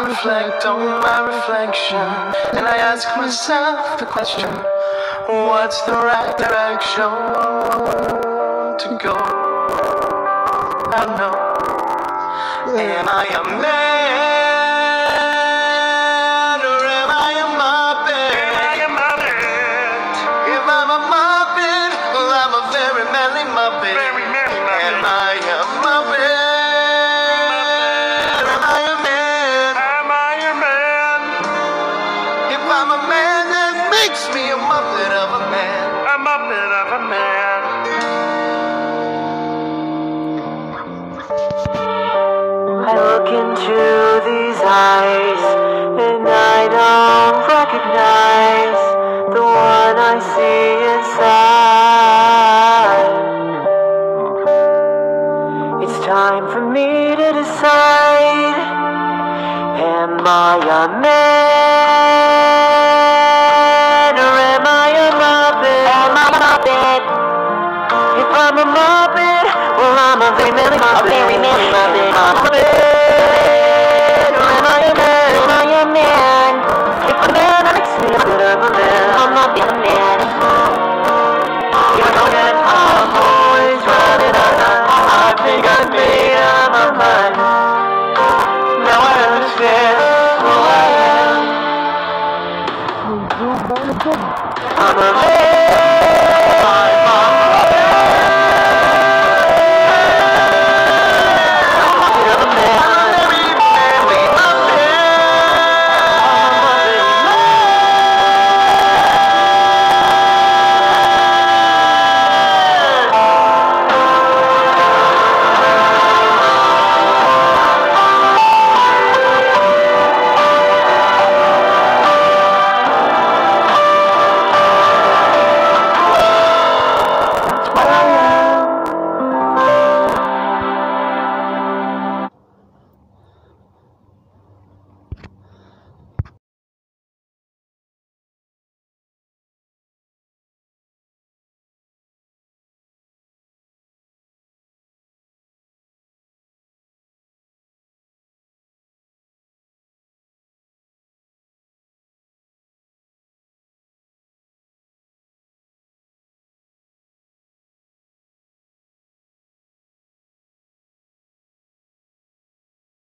reflect on my reflection, and I ask myself the question What's the right direction to go? I know. Am I a man I'm a man, that makes me a muppet of a man. A muppet of a man. I look into these eyes and I don't recognize the one I see inside. It's time for me to decide Am I a man or am I a muppet? Am muppet? If I'm a muppet, well I'm a very muppet. A very muppet. I'm a muppet. Or am I a man? Am man? If I'm a man, me a man. I'm not a man. Vamos!